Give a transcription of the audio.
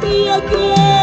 be again.